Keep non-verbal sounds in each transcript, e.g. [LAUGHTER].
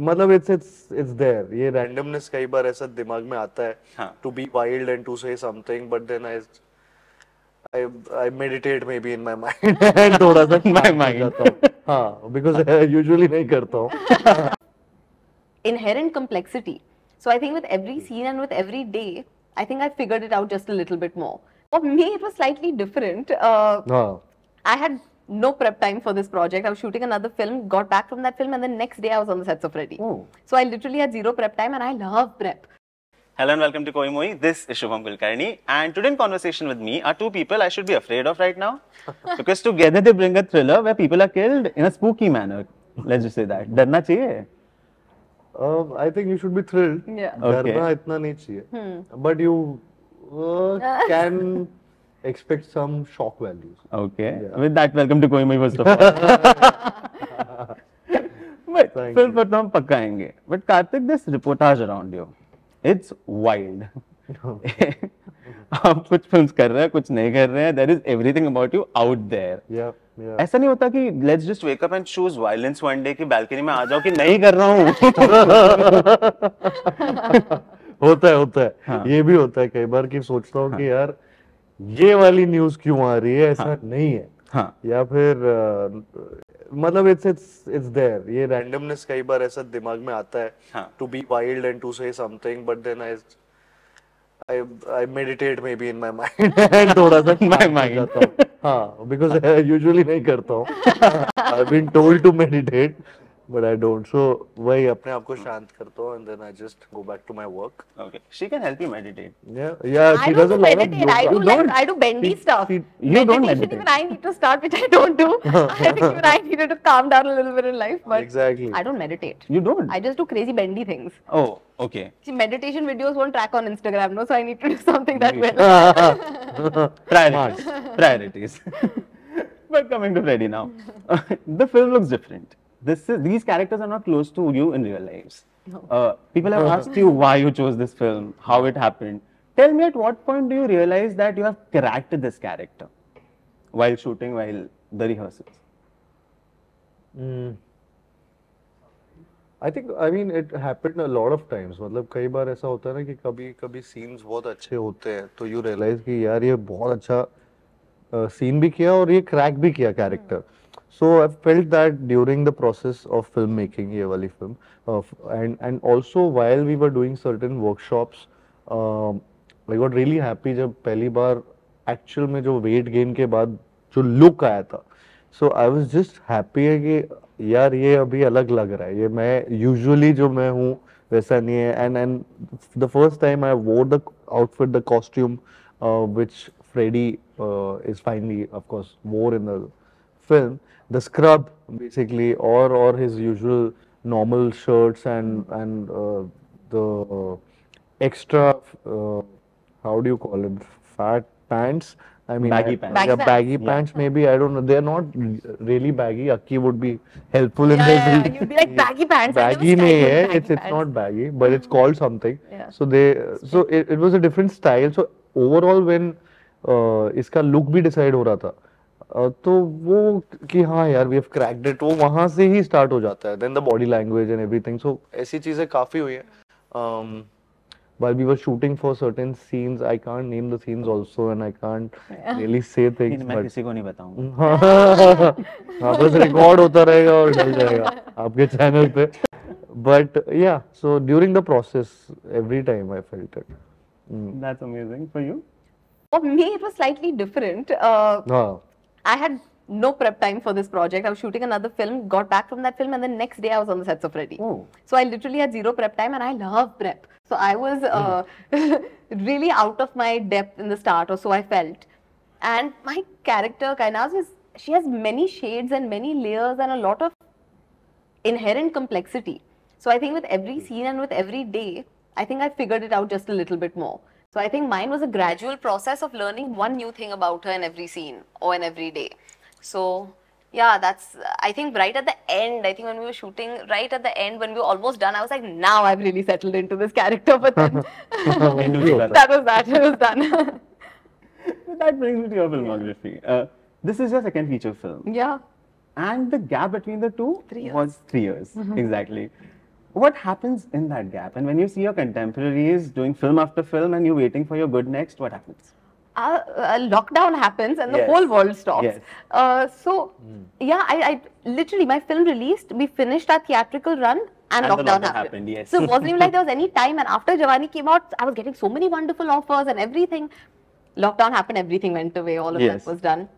मतलब it's it's it's there ये randomness कई बार ऐसा दिमाग में आता है to be wild and to say something but then I I meditate maybe in my mind थोड़ा सा माय माइंड हाँ। बिकॉज़ आई यूजुअली नहीं करता हूँ। Inherent complexity so I think with every scene and with every day I think I figured it out just a little bit more for me it was slightly different I had no prep time for this project. I was shooting another film, got back from that film, and the next day I was on the sets of Freddy. Ooh. So I literally had zero prep time, and I love prep. Hello and welcome to Koimoi. This is Shubham Kulkarni, and today in conversation with me are two people I should be afraid of right now [LAUGHS] because together they bring a thriller where people are killed in a spooky manner. Let's just say that. डरना चाहिए? Um, I think you should be thrilled. Yeah. Okay. डरना इतना नहीं चाहिए. Hmm. But you uh, [LAUGHS] can expect some shock values Okay. Yeah. With that, welcome to Koi Moi first of all. [LAUGHS] but Thank you. पर तो हम पक्का आएँगे. But Karthik, this reportage around you, it's wild. [LAUGHS] आप कुछ films कर रहे हैं कुछ नहीं कर रहे हैं there is everything about you out there yeah ऐसा नहीं होता कि let's just wake up and choose violence one day की बालकनी में आ जाओ कि नहीं कर रहा हूँ [LAUGHS] होता है होता है हाँ। ये भी होता है कई बार कि सोचता हूँ हाँ. कि यार ये वाली न्यूज़ क्यों आ रही है? ऐसा हाँ, नहीं है। हाँ। या फिर मतलब इट्स इट्स इट्स देयर ये रैंडमनेस कई बार ऐसा दिमाग में आता है हाँ. To be wild and to say something but then I meditate maybe in my mind and थोड़ा सा [LAUGHS] My mind. हूँ। हाँ बिकॉज़ यूजुअली [LAUGHS] नहीं करता हूँ। I been told to meditate but I don't so वही अपने आप को शांत करता हूँ and then I just go back to my work okay she can help you meditate yeah yeah I she don't does a do lot of meditate. I do yoga. like I do bendy She- stuff. she- You don't Meditation meditate. Even I need to start, which I don't do. [LAUGHS] I think even I needed to calm down a little bit in life, but exactly I don't meditate. You don't I just do crazy bendy things. Oh okay See, meditation videos won't track on Instagram, no, so I need to do [LAUGHS] something that will. [LAUGHS] priorities priorities but coming to Freddy now the film looks different this is, these characters are not close to you in real lives uh, people have asked you why you chose this film how it happened tell me at what point do you realize that you have cracked this character while shooting while the rehearsals Mm. I think I mean it happened a lot of times मतलब कई बार ऐसा होता है ना कि कभी कभी सीन्स बहुत अच्छे होते हैं तो यू रियलाइज कि यार ये बहुत अच्छा सीन भी किया और ये क्रैक भी किया character so I felt that during the process of film making ये वाली film and and also while we were doing certain workshops I got really happy जब पहली बार एक्चुअल में जो वेट गेन के बाद जो लुक आया था. So I was just happy है कि यार ये अभी अलग लग रहा है. ये मैं यूजुअली जो मैं हूँ, वैसा नहीं है. And and the first time I wore the outfit the costume which Freddy uh, is finally, of course, more in the film. The scrub, basically, or or his usual normal shirts and and uh, the extra, uh, how do you call it, fat pants. I mean, baggy I, pants. Baggy yeah, baggy pants. pants. Maybe I don't know. They're not really baggy. Aki would be helpful yeah, in this. Yeah, yeah. you'd be like baggy pants. Baggy nahi hai. Baggy it's it's pants. not baggy, but it's called something. Yeah. So they so it, it was a different style. So overall, when इसका look भी decide हो रहा था uh, तो वो कि हाँ यार we have cracked it वो वहाँ से ही start हो जाता है then the body language and everything so ऐसी चीज़ें काफ़ी हुई है um, while we were shooting for certain scenes I can't name the scenes also and I can't really say things मैं but किसी को नहीं बताऊँगा हाँ बस रिकॉर्ड होता रहेगा और डल जाएगा आपके चैनल पे but yeah so during the process every time I felt it that's amazing for you For me, it was slightly different. Uh, हाँ I had no prep time for this project. I was shooting another film, got back from that film, and the next day I was on the sets of Freddy. oh So I literally had zero prep time, and I love prep. So I was uh, [LAUGHS] really out of my depth in the start, or so I felt. And my character, Kainaz, is she has many shades and many layers and a lot of inherent complexity. So I think with every scene and with every day, I think I figured it out just a little bit more. So I think mine was a gradual process of learning one new thing about her in every scene or in every day. So yeah, that's I think right at the end, I think when we were shooting, right at the end, when we were almost done, I was like, now I've really settled into this character. But then Into the character. that was that. It was done. [LAUGHS] that brings me to your filmography uh, this is your second feature film yeah. and the gap between the two Three years. was three years exactly what happens in that gap? And when you see your contemporaries doing film after film and you're waiting for your good next, what happens? uh, uh, lockdown happens and the Yes. whole world stops. Yes. Uh, so, yeah, I, I literally, my film released, we finished our theatrical run and, And lockdown, lockdown happened. happened, yes. So it wasn't even like [LAUGHS] there was any time. And after Jawaani came out, I was getting so many wonderful offers and everything. Lockdown happened, everything went away, all of Yes. that was done.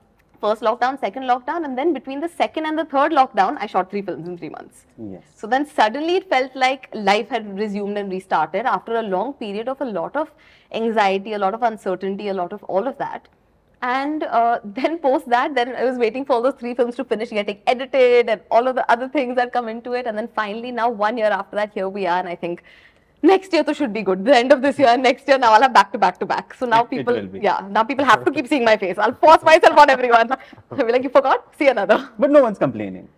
First lockdown, second lockdown, and then between the second and the third lockdown, I shot three films in three months. Yes. So then suddenly it felt like life had resumed and restarted after a long period of a lot of anxiety, a lot of uncertainty, a lot of all of that. And uh, [LAUGHS] then post that, then I was waiting for all those three films to finish getting edited and all of the other things that come into it. And then finally, now one year after that, here we are. And I think next year to should be good. The end of this year, next year, now I'll have back to back to back. So now It- it people, will be. yeah, now people have to keep seeing my face. I'll force myself on everyone. [LAUGHS] I'll be like, you forgot? See another. But no one's complaining.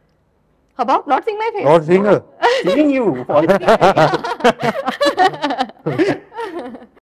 How about not seeing my face? Not seeing her. [LAUGHS] Seeing you. [LAUGHS]